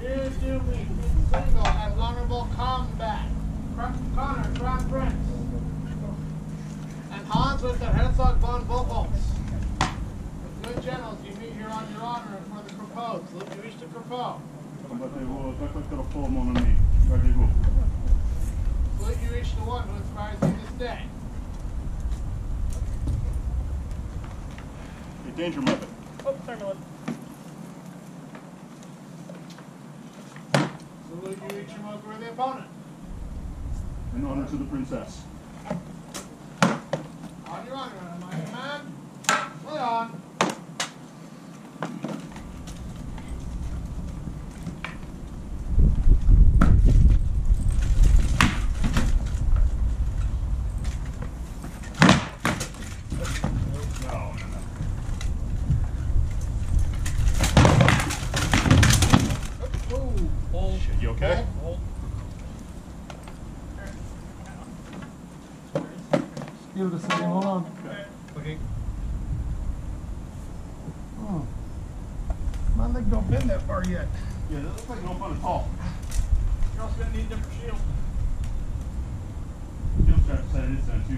Here's to me, single and honorable combat. Conor, Crown Prince. And Hans with the Herzog von Bochholz. The good generals you meet here on your honor for the Crapaud. Salute you each to mon ami. Gardez-vous. Salute you each to one who inspires you this day. Danger method. Oh, sorry, Salute you each worthy opponent. In honor to the princess. On your honor, my command. Play on. No, no, no. Hold. Shit, you okay? Hold. Still the same, hold on. Okay. Okay. Oh. My leg don't bend that far yet. Yeah, that looks like no fun at all. You're also gonna need a different shield. Jump strap set it is then too.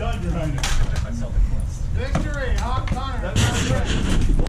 done, your highness. Myself a quest. Victory, Hawk Conor. Crown Prince.